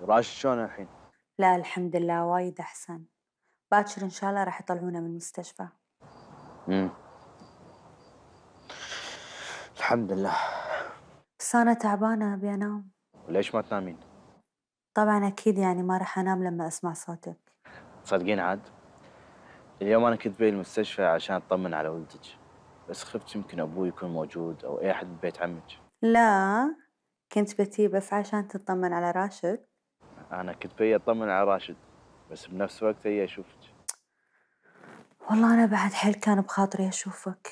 وراشد شلون الحين؟ لا الحمد لله وايد أحسن. باكر إن شاء الله راح يطلعونه من المستشفى. امم الحمد لله. بس أنا تعبانة أبي أنام. وليش ما تنامين؟ طبعا أكيد يعني ما راح أنام لما أسمع صوتك. تصدقين عاد؟ اليوم أنا كنت بي المستشفى عشان أطمن على ولدك بس خفت يمكن أبوي يكون موجود أو أي أحد ببيت عمك. لا كنت بتي بس عشان تطمن على راشد. أنا كنت بي اطمن على راشد بس بنفس الوقت هي أشوفك. والله أنا بعد حيل كان بخاطري أشوفك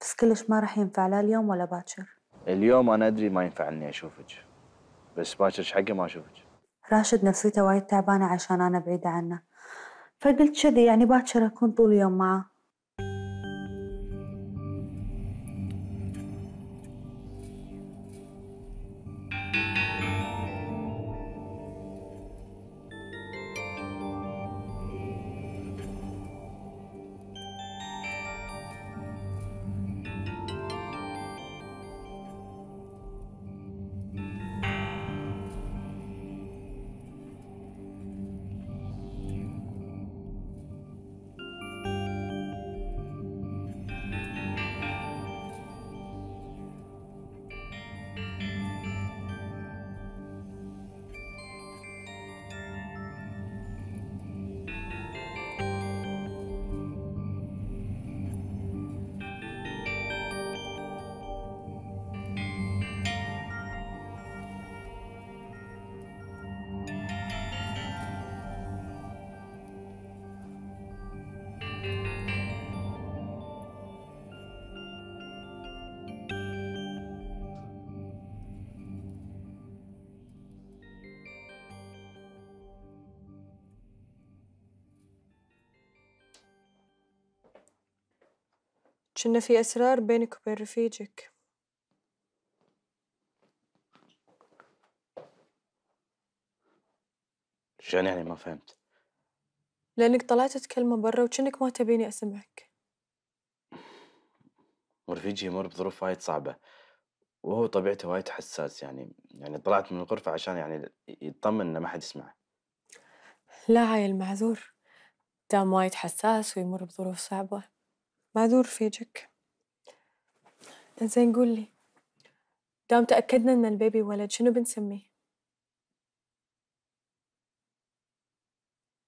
بس كلش ما راح ينفع لا اليوم ولا باكر. اليوم أنا أدري ما ينفع إني أشوفك بس باكر حقه ما أشوفك. راشد نفسيته وايد تعبانة عشان أنا بعيدة عنه فقلت كذي يعني باكر أكون طول اليوم معه. كنا في أسرار بينك وبين رفيجك. شلون يعني ما فهمت؟ لأنك طلعت تكلمه برا وكأنك ما تبيني أسمعك. ورفيجي يمر بظروف وايد صعبة. وهو طبيعته وايد حساس يعني يعني طلعت من الغرفة عشان يعني يطمن إنه ما حد يسمعه. لا عيل معذور دام وايد حساس ويمر بظروف صعبة. معذور رفيجك إنزين قول لي دام تأكدنا إن البيبي ولد شنو بنسميه؟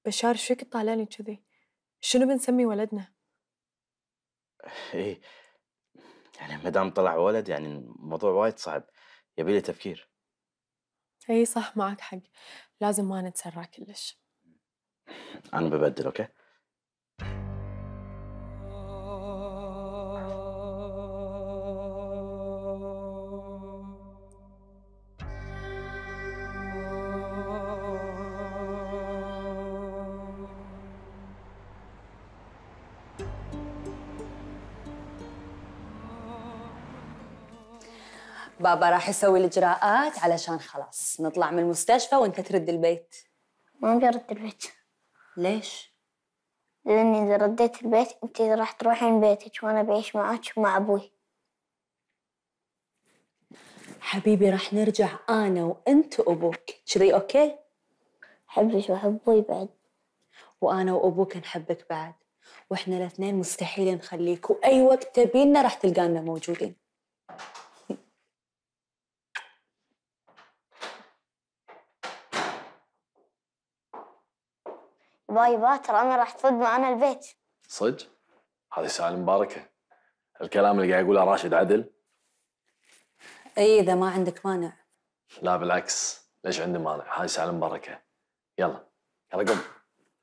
بشار إيش فيك تطالعني كذي؟ شنو بنسمي ولدنا؟ إيه يعني ما دام طلع ولد يعني الموضوع وايد صعب. يبي له تفكير. إي صح معك حق. لازم ما نتسرع كلش. أنا ببدل أوكي؟ بابا راح يسوي الإجراءات علشان خلاص نطلع من المستشفى وأنت ترد البيت. ما أبي أرد البيت. ليش؟ لأني إذا رديت البيت أنت راح تروحين بيتك وأنا بعيش معك ومع أبوي. حبيبي راح نرجع أنا وأنت وأبوك. كذي أوكي؟ أحبك وأحب أبوي بعد؟ وأنا وأبوك نحبك بعد. وإحنا الاثنين مستحيل نخليك. وأي وقت تبينا راح تلقانا موجودين. يبا ترى أنا راح تفض معنا البيت. صدق؟ هذه سالم مباركة الكلام اللي قاعد يقوله راشد عدل؟ أي إذا ما عندك مانع. لا بالعكس. ليش عندي مانع؟ هاي سالم مباركة يلا. يلا قم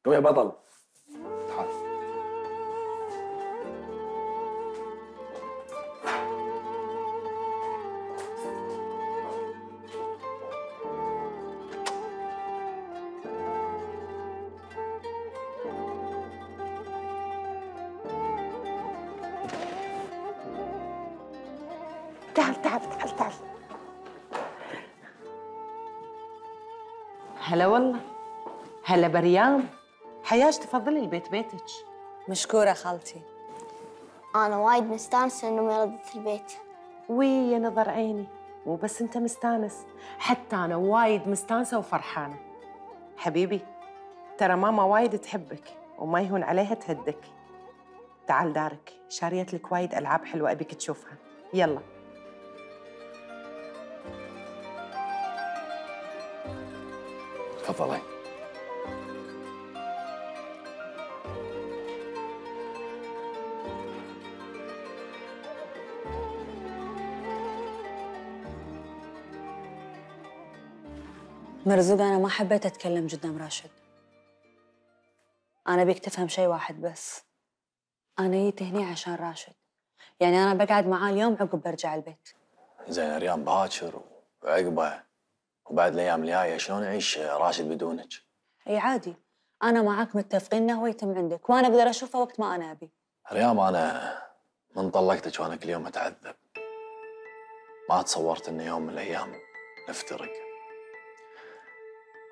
قم يا بطل. تعال تعال تعال تعال. هلا والله. هلا بريام حياج تفضلي البيت بيتك. مشكورة خالتي. أنا وايد مستانسة إنه ما ردت البيت. وي يا نظر عيني. مو بس أنت مستانس حتى أنا وايد مستانسة وفرحانة. حبيبي ترى ماما وايد تحبك وما يهون عليها تهدك. تعال دارك شاريت لك وايد ألعاب حلوة أبيك تشوفها. يلا. تفضلي مرزوق أنا ما حبيت أتكلم قدام راشد. أنا بيك تفهم شيء واحد بس. أنا جيت هني عشان راشد. يعني أنا بقعد معاه اليوم عقب برجع البيت. زين ريان باكر وعقبه. وبعد الأيام الجايه شلون يعيش راشد بدونك؟ أي عادي. أنا معاك متفقين إنه هو يتم عندك وأنا أقدر أشوفه وقت ما أنا أبي. ريام أنا من طلقتك وأنا كل يوم أتعذب. ما تصورت ان يوم من الأيام نفترق.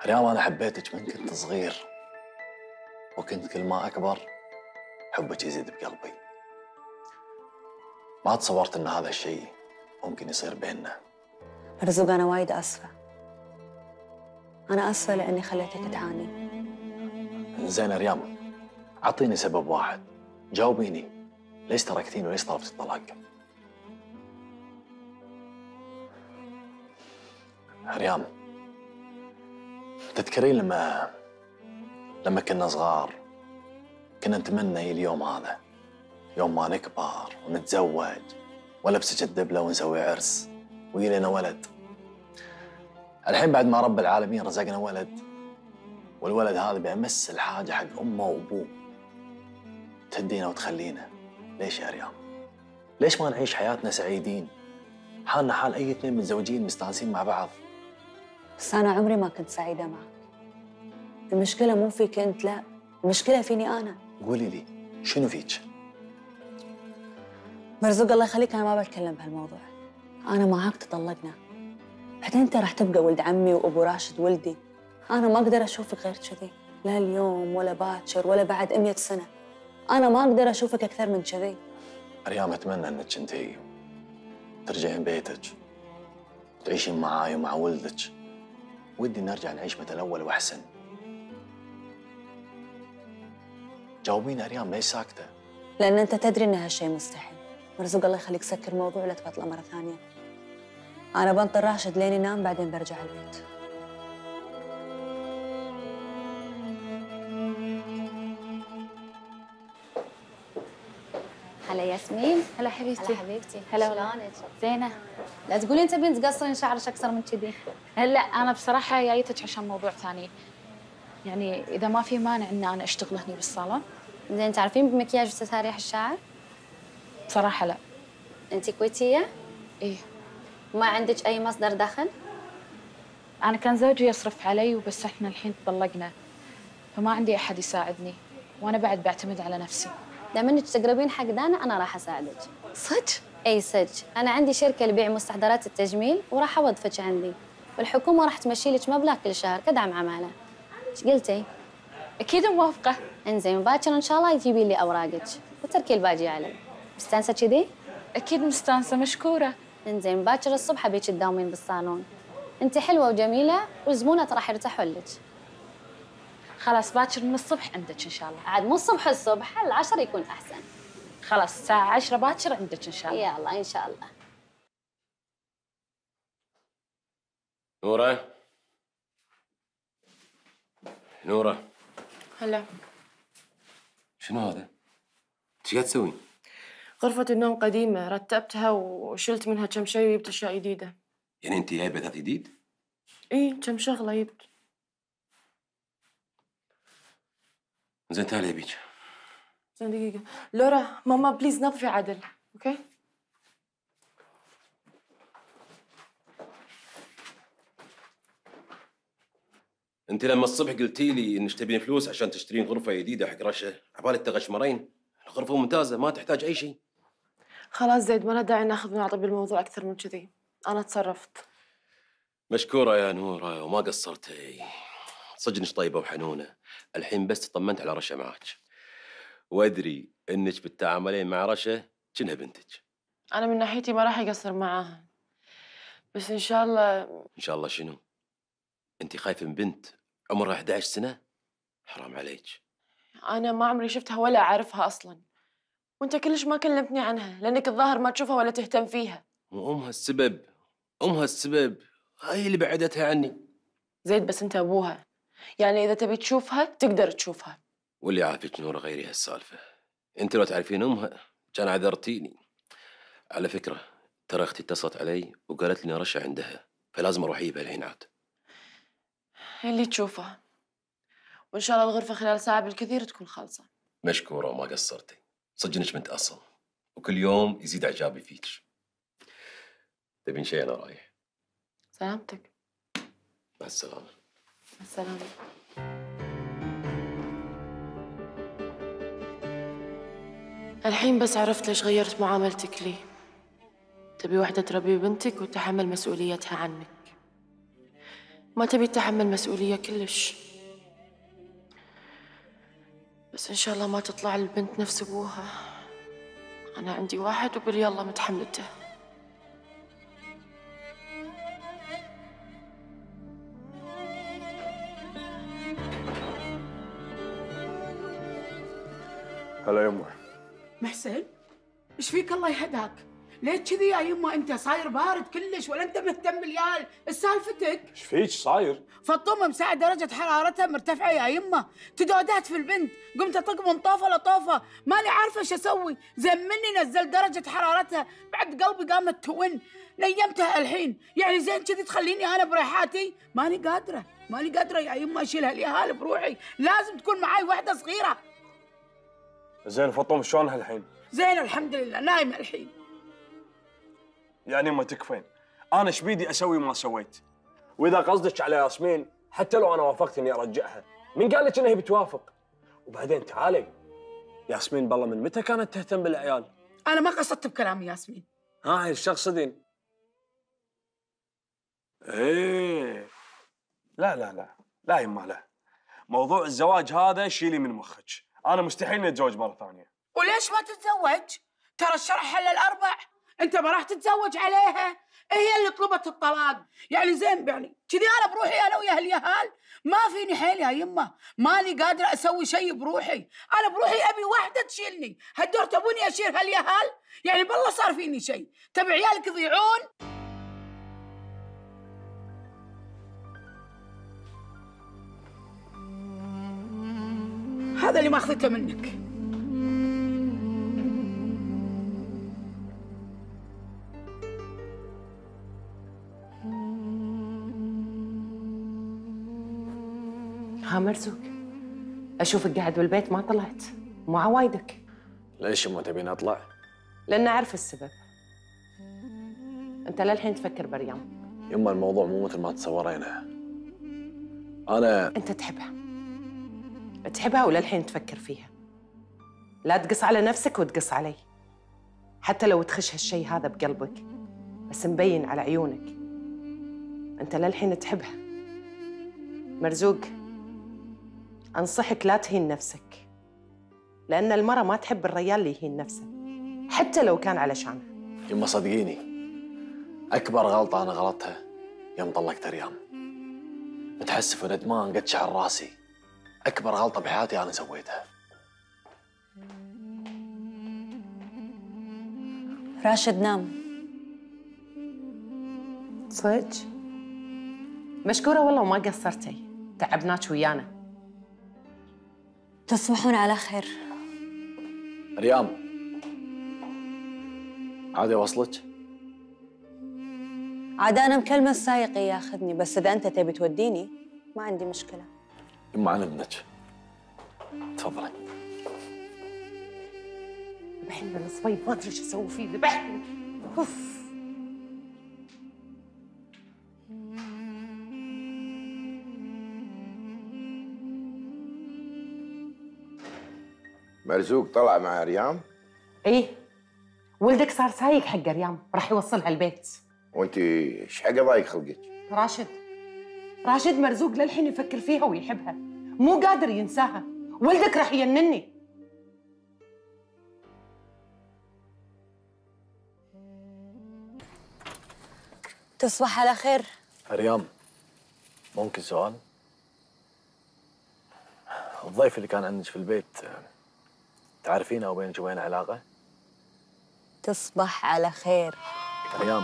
ريام أنا حبيتك من كنت صغير وكنت كل ما أكبر حبك يزيد بقلبي. ما تصورت إن هذا الشيء ممكن يصير بيننا. مرزوق أنا وايد آسفة. أنا آسفة لأني خليتك تعاني. زين يا ريام أعطيني سبب واحد. جاوبيني. ليش تركتيني وليش طلبت الطلاق؟ ريام تذكرين لما لما كنا صغار كنا نتمنى اليوم هذا. يوم ما نكبر ونتزوج ولبسك الدبله ونسوي عرس ويلنا ولد. الحين بعد ما رب العالمين رزقنا ولد والولد هذا بأمس الحاجة حق أمه وأبوه. تهدينا وتخلينا. ليش يا ريام؟ ليش ما نعيش حياتنا سعيدين؟ حالنا حال أي اثنين متزوجين مستانسين مع بعض. بس أنا عمري ما كنت سعيدة معك. المشكلة مو فيك أنت لا. المشكلة فيني أنا. قولي لي شنو فيك؟ مرزوق الله يخليك أنا ما بتكلم بهالموضوع. أنا معاك تطلقنا. بعدين أنت راح تبقى ولد عمي وأبو راشد ولدي. أنا ما أقدر أشوفك غير كذي. لا اليوم ولا باكر ولا بعد أمية سنة. أنا ما أقدر أشوفك أكثر من كذي. ريام أتمنى أنك أنت ترجعين بيتك وتعيشين معاي ومع ولدك. ودي نرجع نعيش مثل أول وأحسن. جاوبيني يا ريام ليش ساكتة؟ لأن أنت تدري إن هالشيء مستحيل. مرزوق الله يخليك سكر الموضوع لا تبطله مرة ثانية. أنا بنطر راشد لين ينام بعدين برجع البيت. هلا ياسمين. هلا حبيبتي. هلا حبيبتي. هلا شلونك؟ زينة. لا تقولين تبين تقصرين شعرك أكثر من كذي. هلا أنا بصراحة جايتك عشان موضوع ثاني. يعني إذا ما في مانع إن أنا أشتغل هني بالصالون زين تعرفين بمكياج وتساريح الشعر؟ بصراحة لا. انت كويتية؟ إيه. ما عندك أي مصدر دخل؟ أنا كان زوجي يصرف علي وبس إحنا الحين طلقنا فما عندي أحد يساعدني وأنا بعد بعتمد على نفسي. دام انك تقربين حق دانا أنا راح أساعدك. صدق؟ أي صدق. أنا عندي شركة لبيع مستحضرات التجميل وراح أوظفك عندي. والحكومة راح تمشي لك مبلغ كل شهر كدعم عمالة. إيش قلتي؟ أكيد موافقة. إنزين باكر إن شاء الله تجيبين لي أوراقك. وتركي الباقي علي. مستانسة كذي؟ أكيد مستانسة مشكورة. إنزين باكر الصبح أبيك تداومين بالصالون. أنت حلوة وجميلة والزبونه راح يرتاحوا لك. خلاص باكر من الصبح عندك إن شاء الله. عاد مو الصبح الصبح العشر يكون أحسن. خلاص الساعة عشرة باكر عندك إن شاء الله. يلا إن شاء الله. نورة. نورة. هلا. شنو هذا؟ إيش قاعد تسوي؟ غرفة النوم قديمة رتبتها وشلت منها كم شيء وجبت أشياء جديدة. يعني انت جايبة اثاث جديد؟ إيه كم شغلة جبت. زين تعالي ابيك زين دقيقة. لورا ماما please نظفي عدل okay؟ انت لما الصبح قلتي لي إنك تبين فلوس عشان تشترين غرفة جديدة حق رشه عبالك تغشمرين؟ الغرفة ممتازة ما تحتاج أي شيء. خلاص زيد ما له داعي ناخذ ونعطي بالموضوع أكثر من كذي. أنا تصرفت مشكورة يا نورة وما قصرتي. صدق إنك طيبة وحنونة. الحين بس طمنت على رشه معك وأدري إنك بتتعاملين مع رشه كأنها بنتك. أنا من ناحيتي ما راح أقصر معاها. بس إن شاء الله إن شاء الله شنو؟ أنت خايفة من بنت عمرها 11 سنة؟ حرام عليك. أنا ما عمري شفتها ولا أعرفها أصلا. وأنت كلش ما كلمتني عنها لأنك الظاهر ما تشوفها ولا تهتم فيها. وامها السبب امها السبب هاي اللي بعدتها عني. زيد بس أنت أبوها. يعني إذا تبي تشوفها تقدر تشوفها. واللي عافيك نور غيري هالسالفة. أنت لو تعرفين أمها كان عذرتيني. على فكرة ترى أختي اتصلت علي وقالت لي رشا عندها فلازم أروح أجيبها الحين عاد. اللي تشوفها وإن شاء الله الغرفة خلال ساعة بالكثير تكون خالصة. مشكورة وما قصرتي. صدقنك بنت أصل. وكل يوم يزيد إعجابي فيك. تبين شيء أنا رايح؟ سلامتك. مع السلامة. مع السلامة. الحين بس عرفت ليش غيرت معاملتك لي. تبي واحدة تربي بنتك وتحمل مسؤوليتها عنك. ما تبي تحمل مسؤولية كلش. بس إن شاء الله ما تطلع البنت نفس أبوها. أنا عندي واحد وباليلا متحملته. هلا يمه محسن إيش فيك الله يهداك؟ ليه كذي يا يما انت صاير بارد كلش ولا انت مهتم بالعيال إيش سالفتك؟ إيش فيك؟ صاير؟ فطومة مساعد درجة حرارتها مرتفعة يا يما. تدودات في البنت. قمت اطق من طوفة لطوفة. ماني عارفة إيش أسوي. زمني نزل درجة حرارتها. بعد قلبي قامت تون نيمتها الحين. يعني زين كذي تخليني أنا بريحاتي؟ ماني قادرة. ماني قادرة يا يما اشيل هاليهال بروحي. لازم تكون معاي واحدة صغيرة. زين فطوم شلون هالحين؟ زين الحمد لله. نايمة الحين. يعني ما تكفين أنا إيش بيدي أسوي ما سويت. وإذا قصدك على ياسمين حتى لو أنا وافقت اني أرجعها. مين قال لك إنها هي بتوافق. وبعدين تعالي. ياسمين بالله من متى كانت تهتم بالعيال؟ أنا ما قصدت بكلام ياسمين. ها إيش تقصدين إيه. لا لا لا. لا يما لا موضوع الزواج هذا شيلي من مخك. أنا مستحيل نتزوج مرة ثانية. وليش ما تتزوج؟ ترى الشرع حل الأربع. أنت ما راح تتزوج عليها؟ هي اللي طلبت الطلاق. يعني زين يعني كذي أنا بروحي أنا ويا هاليهال ما فيني حيل يا يمه. ماني قادرة أسوي شيء بروحي. أنا بروحي أبي واحدة تشيلني. هالدور تبوني أشيل هاليهال يعني بالله صار فيني شيء تبي عيالك يضيعون هذا اللي ماخذته منك. ها مرزوق اشوفك قاعد بالبيت ما طلعت. مو عوايدك. ليش يما تبين أطلع؟ لأن أعرف السبب. أنت للحين تفكر بريم. يما الموضوع مو مثل ما تصورينه. أنا أنت تحبها. تحبها وللحين تفكر فيها. لا تقص على نفسك وتقص علي. حتى لو تخش هالشيء هذا بقلبك. بس مبين على عيونك. أنت للحين تحبها. مرزوق. أنصحك لا تهين نفسك لأن المرأة ما تحب الرجال اللي يهين نفسه حتى لو كان علشانها يما صدقيني أكبر غلطة أنا غلطتها يوم طلقت ريان. متحسف وندمان قد شعر راسي. أكبر غلطة بحياتي أنا سويتها. راشد نام. صدق؟ مشكورة والله وما قصرتي. تعبناك ويانا. تصبحون على خير. ريام عادي اوصلك عاد أنا مكلمة السايق ياخذني بس إذا أنت تبي توديني ما عندي مشكلة. يما أنا ابنك تفضلي ذبحني من الصبي ما أدري إيش أسوي فيه ذبحني أوف. مرزوق طلع مع ريام؟ إيه ولدك صار سايق حق ريام راح يوصلها البيت. وانت إيش حق ضايق خلقك؟ راشد راشد مرزوق للحين يفكر فيها ويحبها. مو قادر ينساها. ولدك راح ينني. تصبح على خير. ريام ممكن سؤال؟ الضيف اللي كان عندك في البيت تعرفينه أو بينك وبينه علاقة؟ تصبح على خير. ريام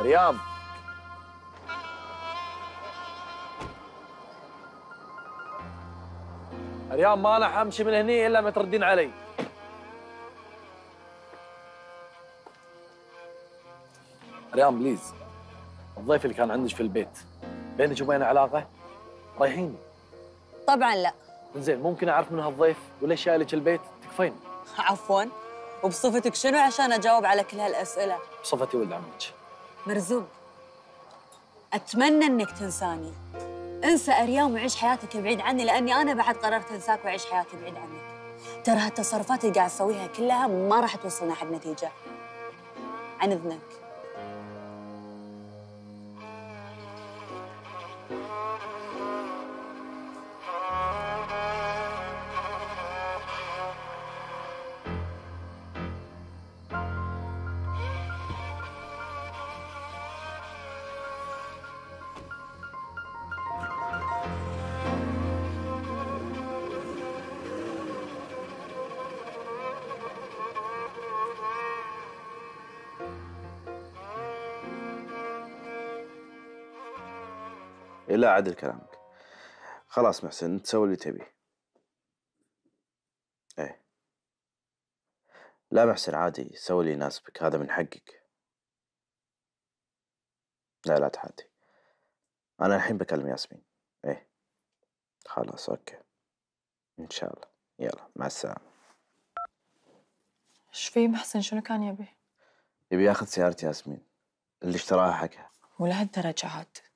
ريام ريام ما أنا حمشي من هني إلا ما تردين علي. ريام بليز الضيف اللي كان عندك في البيت بينك وبينه علاقة؟ رايحين؟ طبعا لا. زين ممكن أعرف من هالضيف وليش شايلك البيت؟ تكفين. عفوا. وبصفتك شنو عشان أجاوب على كل هالأسئلة؟ بصفتي ولد عمك. مرزوق أتمنى إنك تنساني. انسى أريام وعيش حياتك بعيد عني لأني أنا بعد قررت أنساك وأعيش حياتي بعيد عنك. ترى هالتصرفات اللي قاعد تسويها كلها ما راح توصلنا حق نتيجة. عن إذنك. إيه لا عدل كلامك. خلاص محسن انت سوي اللي تبيه. إيه. لا محسن عادي سوي اللي يناسبك هذا من حقك. لا لا تحاتي أنا الحين بكلم ياسمين. إيه. خلاص okay. إن شاء الله. يلا مع السلامة. إيش في محسن؟ شنو كان يبي؟ يبي ياخذ سيارة ياسمين اللي اشتراها حقها. ولهالدرجة عاد.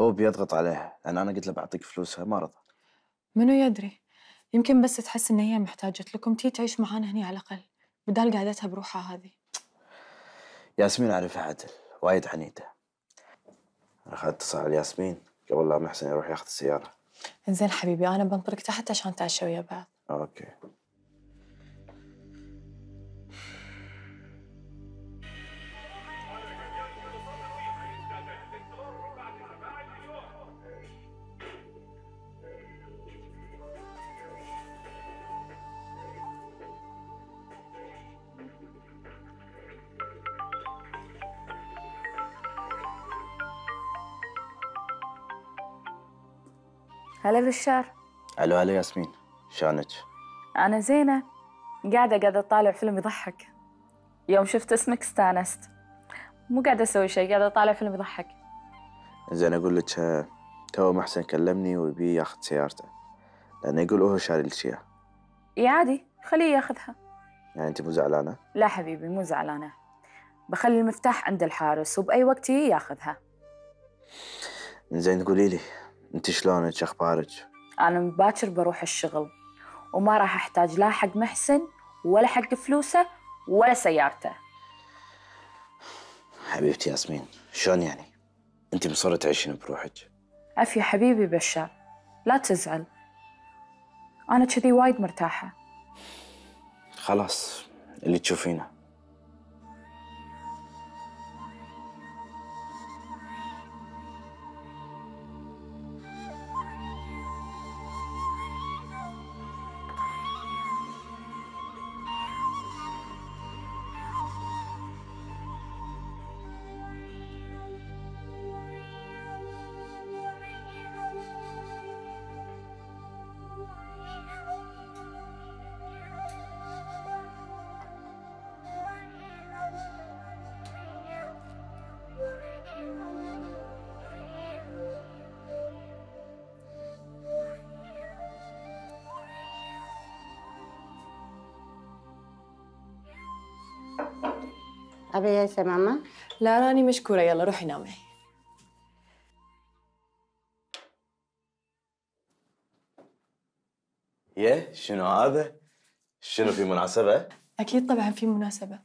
هو بيضغط عليها. لأن أنا قلت له بعطيك فلوسها ما رضى. منو يدري؟ يمكن بس تحس إن هي محتاجة لكم. تيي تعيش معانا هني على الأقل. بدال قعدتها بروحها هذه. ياسمين اعرفها عدل وايد عنيدة. أنا خل اتصل على ياسمين. قبل لا محسن يروح ياخذ السيارة. إنزين حبيبي أنا بنطرك تحت عشان نتعشى ويا بعض. okay. هلا بشار ألو هلا ياسمين. شلونك؟ أنا زينة. قاعدة قاعدة أطالع فيلم يضحك. يوم شفت اسمك استانست. مو قاعدة أسوي شيء قاعدة أطالع فيلم يضحك. زين أقول لك تو محسن كلمني ويبي ياخذ سيارته. لأنه يقول هو شاري لك اياها إي عادي خليه ياخذها. يعني أنت مو زعلانة؟ لا حبيبي مو زعلانة. بخلي المفتاح عند الحارس وبأي وقت يجي ياخذها. زين قولي لي. انت شلونك؟ أخبارك؟ أنا من باكر بروح الشغل وما راح أحتاج لا حق محسن ولا حق فلوسه ولا سيارته. حبيبتي ياسمين شلون يعني؟ انت مصرة تعيشين بروحك. عفية حبيبي بشار لا تزعل. أنا كذي وايد مرتاحة. خلاص اللي تشوفينه. أبي يا ماما. لا راني مشكورة. يلا روحي نامي. يه شنو هذا؟ شنو في مناسبة؟ أكيد طبعا في مناسبة.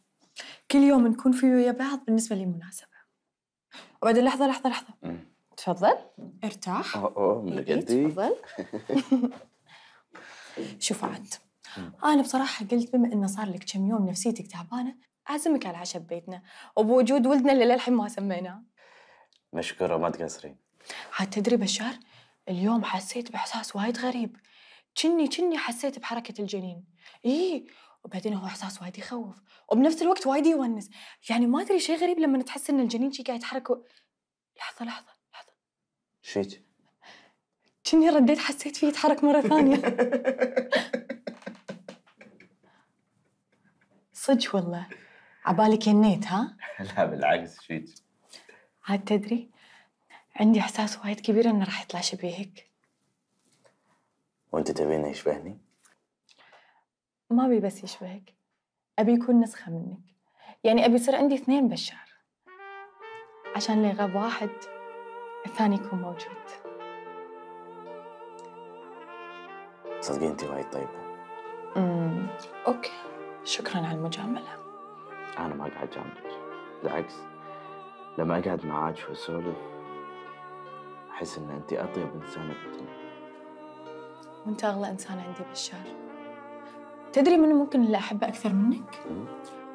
كل يوم نكون فيه ويا بعض بالنسبة لي مناسبة. وبعدين لحظة لحظة. لحظة تفضل. ارتاح. أوه أوه من قدي تفضل. شوف عاد. أنا بصراحة قلت بما إنه صار لك كم يوم نفسيتك تعبانة أعزمك على العشاء ببيتنا وبوجود ولدنا اللي للحين ما سميناه مشكورة ما تقصرين. عاد تدري بشار اليوم حسيت بإحساس وايد غريب. كني كني حسيت بحركة الجنين. إيه وبعدين هو إحساس وايد يخوف وبنفس الوقت وايد يونس. يعني ما أدري شيء غريب لما تحس إن الجنين شي قاعد يتحرك و... لحظة لحظة. شيك؟ كني رديت حسيت فيه يتحرك مرة ثانية. صدق والله. عبالي كنيت ها؟ لا بالعكس شيك عاد تدري عندي إحساس وايد كبير إنه راح يطلع شبيهك وأنت تبينه يشبهني؟ ما أبي بس يشبهك أبي يكون نسخة منك. يعني أبي يصير عندي اثنين بشار. عشان اللي غاب واحد الثاني يكون موجود. صدقين أنت وايد طيبة. أمم أوكي. شكرا على المجاملة. أنا ما قاعد جاملك بالعكس لما أقعد معاك وأسولف أحس إن انت أطيب انسانه بالدنيا وأنت أغلى إنسان عندي بشار. تدري من ممكن اللي أحبه أكثر منك؟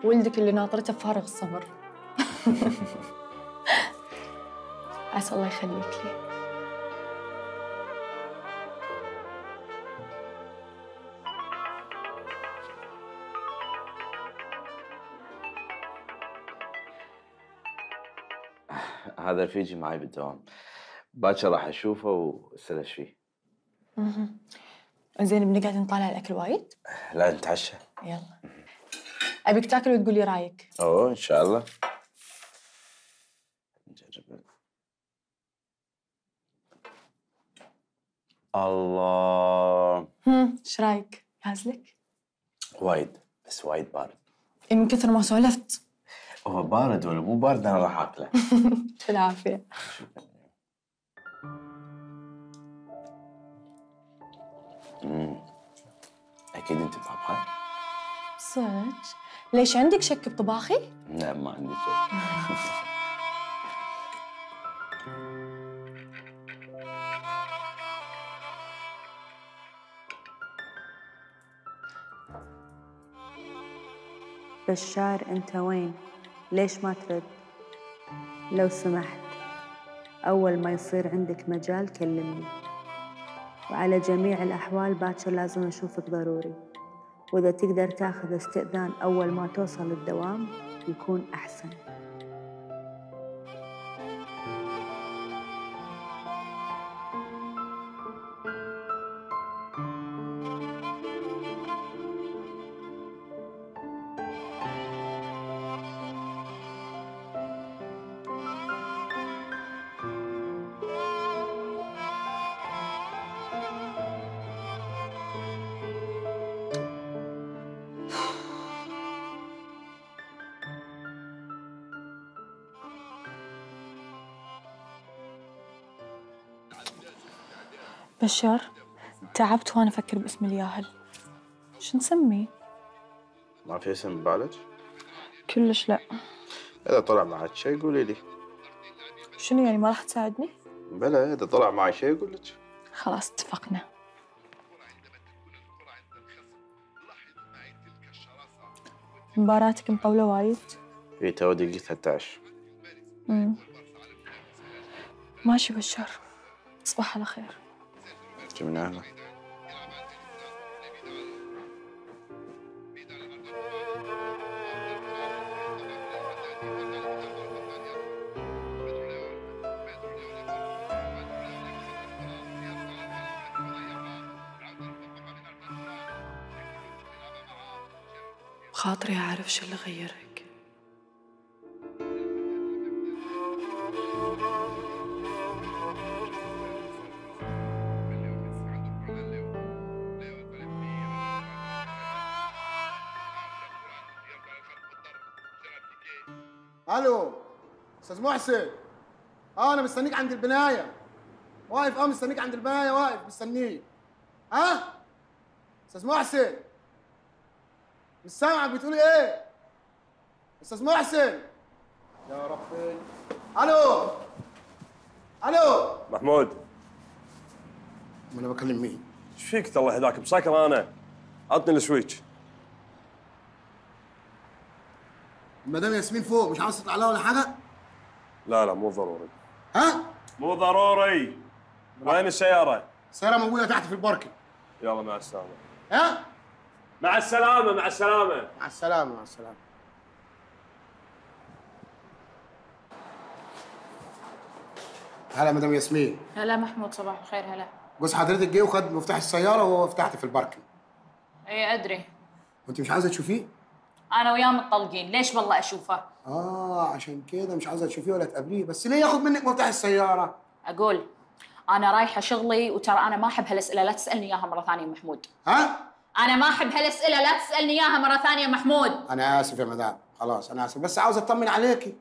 ولدك اللي ناطرته بفارغ الصبر. عسى الله يخليك لي. هذا رفيجي معي بالدوام. باكر راح أشوفه واستلش فيه. مهم. زين بنقعد نطالع الأكل وايد؟ لا نتعشى. يلا. أبيك تاكل وتقول لي رأيك. أوه إن شاء الله. نجرب. الله. إيش رأيك؟ يازلك؟ وايد بس وايد بارد. من كثر ما سولفت. هو بارد ولا مو بارد أنا راح أكله بالعافية أمم. أكيد أنت طابخه؟ صدق؟ ليش عندك شك بطباخي؟ لا ما عندي شيء بشار أنت وين؟ ليش ما ترد؟ لو سمحت. أول ما يصير عندك مجال كلمني. وعلى جميع الأحوال باكر لازم أشوفك ضروري. وإذا تقدر تاخذ استئذان أول ما توصل الدوام يكون أحسن. بشار تعبت وأنا أفكر باسم الياهل. شو نسميه؟ ما في اسم ببالك؟ كلش لا. إذا طلع معك شيء قولي لي. شنو يعني ما راح تساعدني؟ بلا إذا طلع معي شيء أقول لك. خلاص اتفقنا. مباراتك مطولة وايد. في تو دقيقة 13 مم. ماشي بشار تصبح على خير. من أهلا خاطري أعرف شو اللي غيرك. محسن آه أنا مستنيك عند البناية. واقف آه مستنيك عند البناية واقف مستنيك. ها؟ أستاذ محسن. مش سامعك بتقول إيه؟ أستاذ محسن. يا ربي. ألو. ألو. محمود. ما أنا بكلم مين؟ إيش فيك الله يهداك؟ بسكر أنا. عطني السويتش. المدام ياسمين فوق مش عاوز تطلع لها ولا حاجة؟ لا لا مو ضروري. ها؟ مو ضروري. وين السيارة؟ السيارة موجودة تحت في ال parking يلا مع السلامة. ها؟ مع السلامة مع السلامة. مع السلامة مع السلامة. هلا مدام ياسمين. هلا محمود صباح الخير. هلا. جوز حضرتك جه وخد مفتاح السيارة وهو تحت في الباركنج اي أدري. وأنت مش عايزة تشوفيه؟ أنا وياه متطلقين. ليش والله أشوفه؟ آه عشان كده مش عايزة تشوفيه ولا تقابليه. بس ليه ياخد منك مفتاح السيارة؟ أقول أنا رايحة شغلي وترى أنا ما أحب هالأسئلة. لا تسألني إياها مرة ثانية محمود. ها؟ أنا ما أحب هالأسئلة. لا تسألني إياها مرة ثانية محمود. أنا آسف يا مدام. خلاص أنا آسف. بس عاوز أطمن عليكي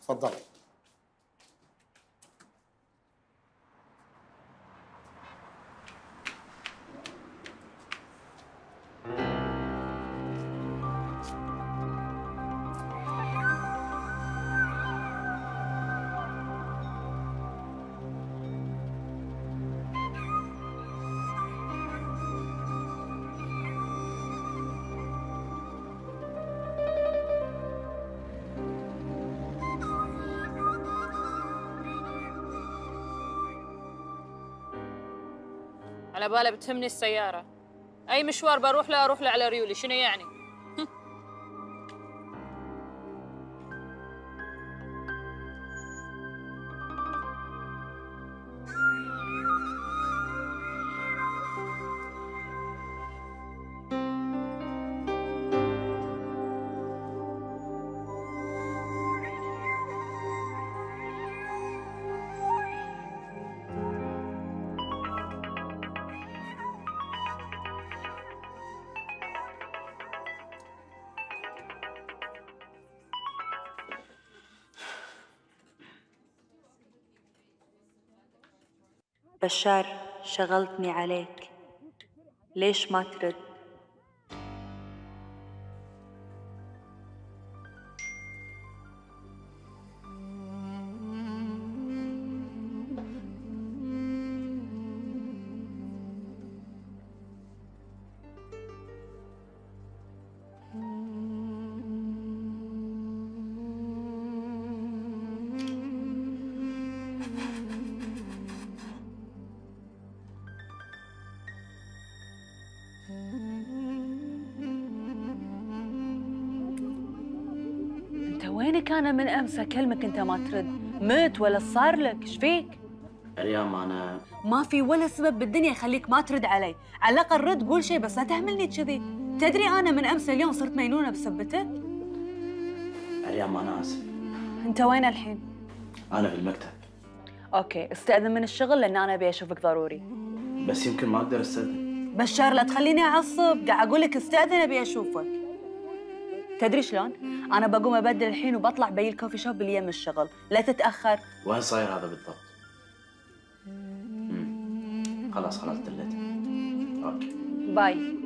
اتفضلي على بالي بتهمني السيارة أي مشوار بروح له أروح له على ريولي شنو يعني؟ بشار شغلتني عليك. ليش ما ترد؟ وينك أنا من أمس اكلمك أنت ما ترد. مت ولا صار لك؟ إيش فيك؟ مريم أنا ما في ولا سبب بالدنيا يخليك ما ترد علي. على الأقل رد قول شيء بس لا تهملني كذي. تدري أنا من أمس اليوم صرت مجنونه بسبته؟ مريم أنا آسف. أنت وين الحين؟ أنا في المكتب. أوكي استأذن من الشغل لأن أنا أبي أشوفك ضروري. بس يمكن ما أقدر أستأذن. بشار لا تخليني أعصب. قاعد أقول لك استأذن أبي أشوفك. تدري شلون؟ أنا بقوم أبدل الحين وبطلع بي ال coffee shop اللي يم الشغل. لا تتأخر. وين صاير هذا بالضبط؟ خلاص خلاص دليت. okay. bye.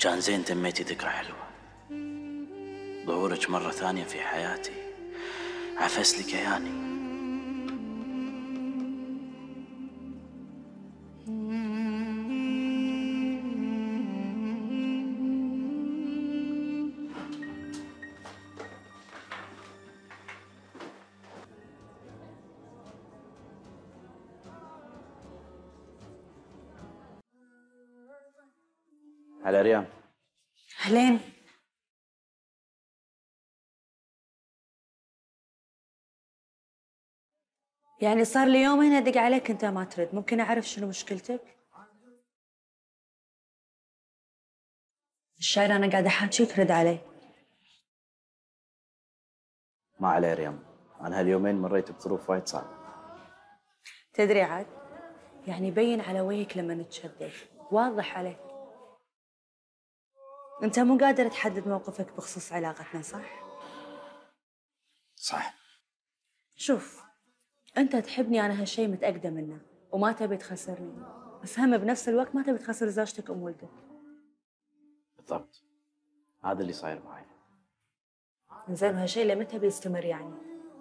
كان زين تميتي ذكرى حلوة. ظهورك مرة ثانية في حياتي. عفس لي كياني يعني صار لي يومين أدق عليك أنت ما ترد. ممكن أعرف شنو مشكلتك؟ الشاير أنا قاعدة احاكيك رد علي ما عليه ريم. أنا هاليومين مريت بظروف وايد صعبة. تدري عاد؟ يعني يبين على وجهك لما نتشدد. واضح عليك. أنت مو قادر تحدد موقفك بخصوص علاقتنا صح؟ صح. شوف أنت تحبني أنا هالشيء متأكدة منه وما تبي تخسرني. بس هم بنفس الوقت ما تبي تخسر زوجتك أم ولدك. بالضبط. هذا اللي صاير معي. زين وهالشيء لمتى بيستمر يعني؟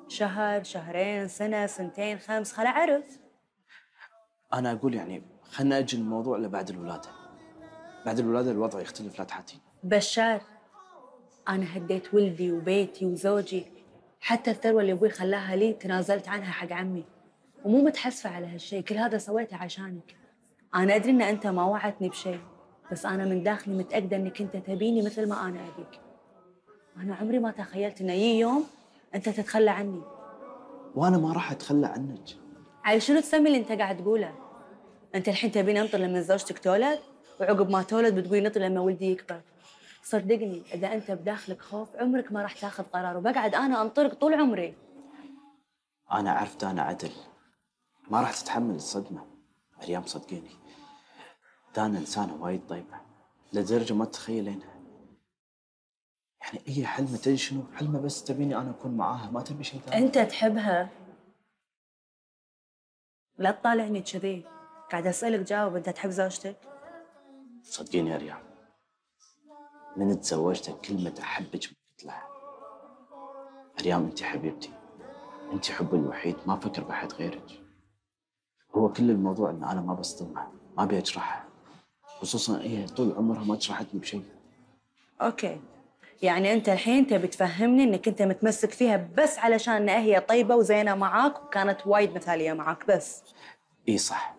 شهر شهرين سنة سنتين خمس خلا عرس أنا أقول يعني خلنا نأجل الموضوع لبعد الولادة. بعد الولادة الوضع يختلف لا تحاتي بشار أنا هديت ولدي وبيتي وزوجي. حتى الثروة اللي أبوي خلاها لي تنازلت عنها حق عمي. ومو متحسفة على هالشيء كل هذا سويته عشانك. أنا أدري إن أنت ما وعدتني بشيء بس أنا من داخلي متأكدة إنك أنت تبيني مثل ما أنا أبيك. أنا عمري ما تخيلت إنه يجي يوم أنت تتخلى عني. وأنا ما راح أتخلى عنك. على شنو تسمي اللي أنت قاعد تقوله؟ أنت الحين تبيني أنطر لما زوجتك تولد؟ وعقب ما تولد بتقولي نطر لما ولدي يكبر. صدقني إذا أنت بداخلك خوف عمرك ما راح تاخذ قرار وبقعد أنا أنطرك طول عمري. أنا عارف دانا عدل. ما راح تتحمل الصدمة. مريم صدقيني دانا إنسانة وايد طيبة. لدرجة ما تتخيلينها يعني هي حلمة تدري شنو؟ حلمة بس تبيني أنا أكون معاها. ما تبي شيء ثاني؟ أنت تحبها. لا تطالعني كذي قاعد أسألك جاوب أنت تحب زوجتك؟ صدقيني يا ريان. من تزوجتك كلمة أحبك ما قلت لها مريم أنت حبيبتي أنت حبي الوحيد ما أفكر بأحد غيرك. هو كل الموضوع إن أنا ما بصدمها ما أبي أجرحها. خصوصا هي طول عمرها ما جرحتني بشيء. أوكي. يعني أنت الحين تبي تفهمني إنك أنت متمسك فيها بس علشان إن هي طيبة وزينة معاك وكانت وايد مثالية معاك بس؟ إي صح.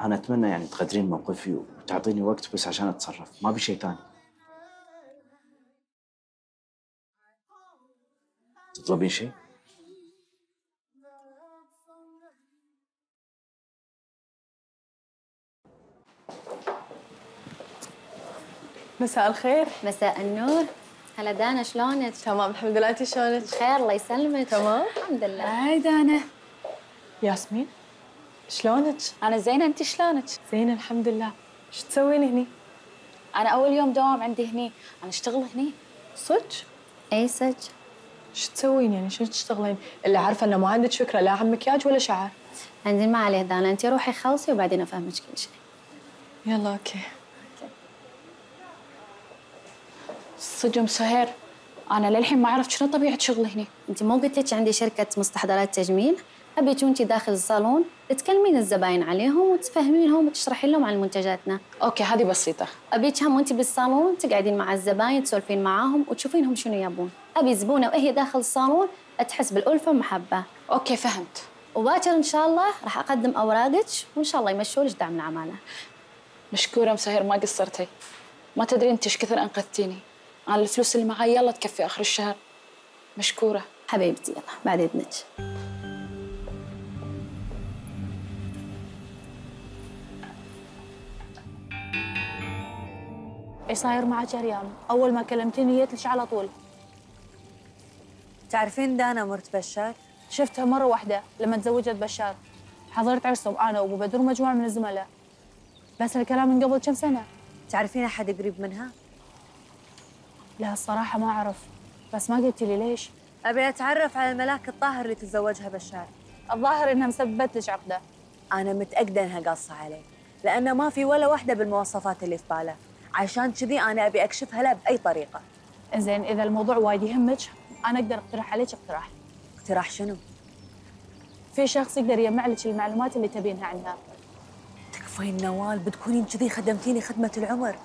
أنا أتمنى يعني تقدرين موقفي وتعطيني وقت بس عشان أتصرف ما أبي شيء ثاني تطلبين شيء؟ مساء الخير مساء النور هلا دانا شلونك؟ تمام الحمد لله انت شلونك؟ بخير الله يسلمك تمام الحمد لله هاي دانا ياسمين شلونك؟ أنا زينة انت شلونك؟ زين الحمد لله إيش تسوين هني؟ أنا أول يوم دوام عندي هني. أنا أشتغل هني. صدق؟ اي صدق. إيش تسوين يعني؟ شو تشتغلين؟ اللي عارفة إنه ما عندك فكرة لا عن مكياج ولا شعر. عندي ما عليه دانا. انت روحي خلصي وبعدين أفهمك كل شيء. يلا okay. صدق ام سهير أنا للحين ما عرفت شنو طبيعة شغلي هني. انت مو قلت لك عندي شركة مستحضرات تجميل؟ ابيك وانت داخل الصالون تكلمين الزباين عليهم وتفهمينهم وتشرحين لهم عن منتجاتنا. okay هذه بسيطة. ابيك هم وانت بالصالون تقعدين مع الزباين تسولفين معاهم وتشوفينهم شنو يبون. أبي زبونة وهي داخل الصالون تحس بالألفة والمحبه okay فهمت. وباكر إن شاء الله راح أقدم اوراقك وإن شاء الله يمشوا لك دعم العمالة. مشكورة ام سهير ما قصرتي. ما تدري انت إيش كثر أنقذتيني. أنا الفلوس اللي معي يلا تكفي آخر الشهر. مشكورة. حبيبتي يلا بعد إذنك. إيش صاير معك يا ريان؟ أول ما كلمتيني جيت لك على طول. تعرفين دانا مرت بشار؟ شفتها مرة واحدة لما تزوجت بشار. حضرت عرسهم أنا وأبو بدر ومجموعة من الزملاء. بس الكلام من قبل كم سنة. تعرفين أحد قريب منها؟ لا الصراحة ما أعرف. بس ما قلتي لي ليش. أبي أتعرف على الملاك الطاهر اللي تزوجها بشار. الظاهر إنها مسببت لك عقدة. أنا متأكدة إنها قاصة عليه لأن ما في ولا واحدة بالمواصفات اللي في باله. عشان كذي أنا أبي أكشفها له بأي طريقة. زين إذا الموضوع وايد يهمك أنا أقدر أقترح عليك اقتراح. اقتراح شنو؟ في شخص يقدر يجمع لك المعلومات اللي تبينها عنها. تكفين نوال بتكونين كذي خدمتيني خدمة العمر.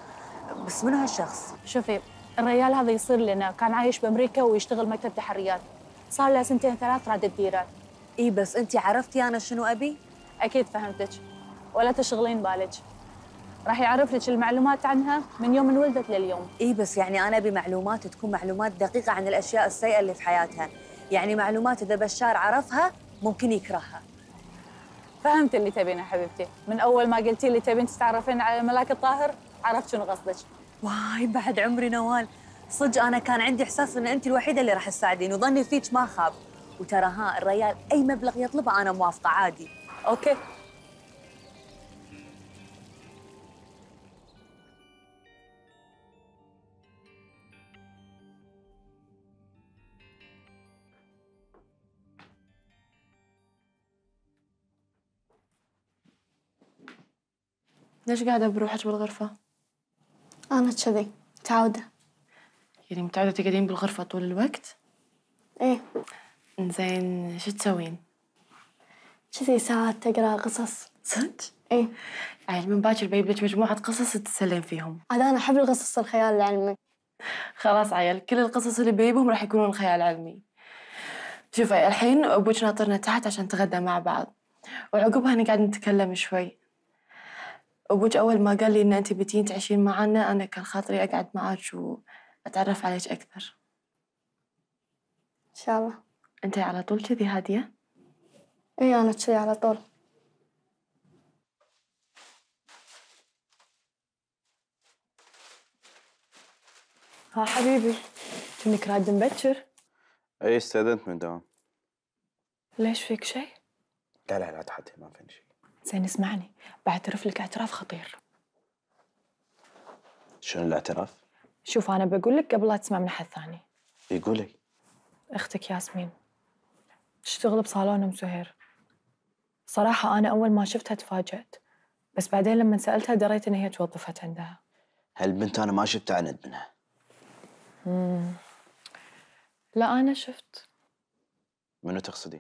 بس منو هالشخص؟ شوفي الرجال هذا يصير لنا. كان عايش بأمريكا ويشتغل مكتب تحريات. صار له سنتين ثلاث راد الديران. إي بس أنت عرفتي أنا شنو أبي؟ أكيد فهمتك. ولا تشغلين بالك. راح يعرف لك المعلومات عنها من يوم من ولدت لليوم. إي بس يعني أنا ابي معلومات تكون معلومات دقيقة عن الأشياء السيئة اللي في حياتها. يعني معلومات إذا بشار عرفها ممكن يكرهها. فهمت اللي تبينه حبيبتي. من أول ما قلتي لي تبين تتعرفين على الملاك الطاهر عرفت شنو قصدك. واي بعد عمري نوال. صدق أنا كان عندي إحساس إن انت الوحيدة اللي راح تساعدين وظني فيك ما خاب. وترى ها الريال أي مبلغ يطلبه أنا موافقة عادي. okay. ليش قاعدة بروحك بالغرفة؟ أنا كذي متعودة. يعني متعودة تقعدين بالغرفة طول الوقت؟ إيه. زين شو تسوين؟ كذي ساعات تقرأ قصص. صدق؟ إيه. عيل من باكر بجيب لك مجموعة قصص تتسلين فيهم. عاد أنا أحب القصص الخيال العلمي. خلاص عيل كل القصص اللي بجيبهم راح يكونون خيال علمي. شوفي الحين أبوك ناطرنا تحت عشان نتغدى مع بعض. وعقبها نقعد نتكلم شوي. أبوك أول ما قال لي إن أنت بتين تعيشين معانا أنا كان خاطري أقعد معاك وأتعرف عليك أكثر. إن شاء الله. أنت على طول كذي هادية؟ إيه أنا كذي على طول. ها حبيبي كأنك راد مبكر. اي استأذنت من دوام ليش فيك شيء؟ لا لا لا تحدي ما فيني شيء. زين اسمعني. بعترف لك اعتراف خطير. شنو الاعتراف؟ شوف أنا بقول لك قبل لا تسمع من أحد ثاني. يقولي. أختك ياسمين. تشتغل بصالون أم سهير. صراحة أنا أول ما شفتها تفاجأت. بس بعدين لما سألتها دريت إن هي توظفت عندها. هالبنت أنا ما شفت عند منها. مم. لا أنا شفت. منو تقصدين؟